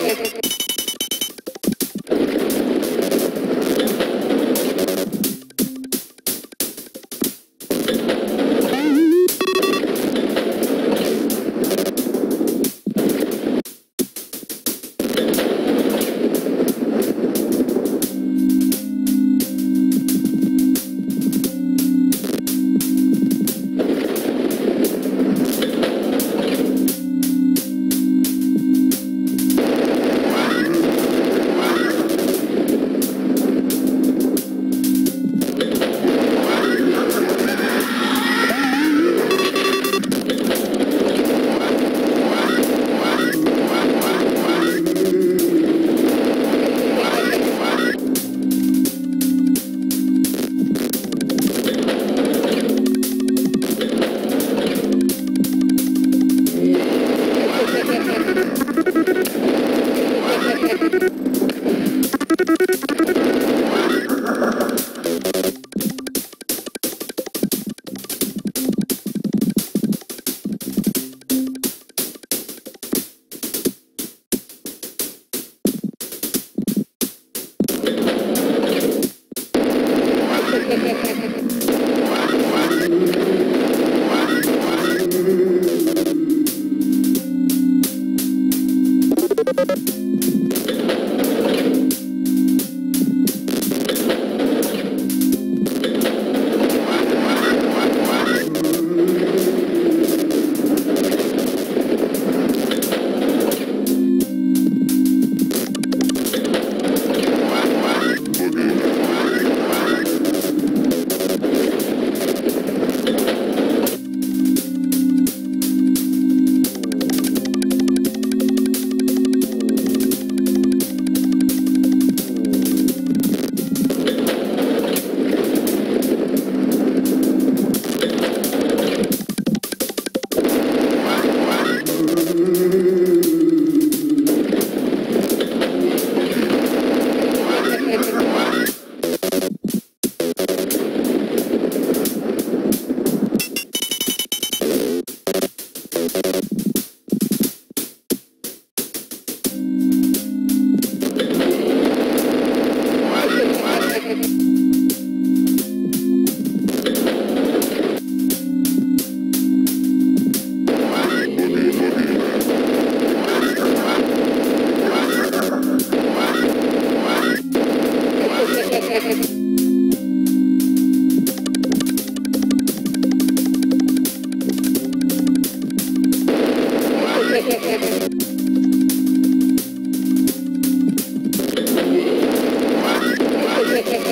You.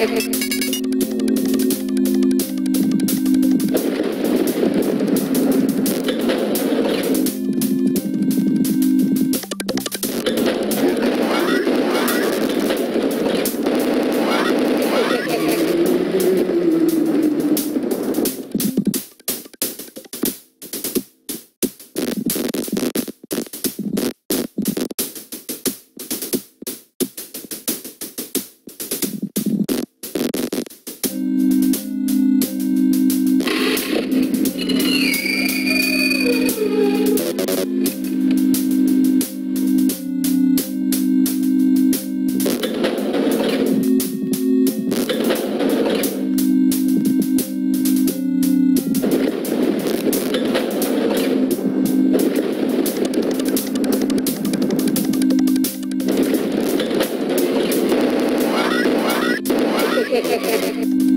Gracias. Jejeje.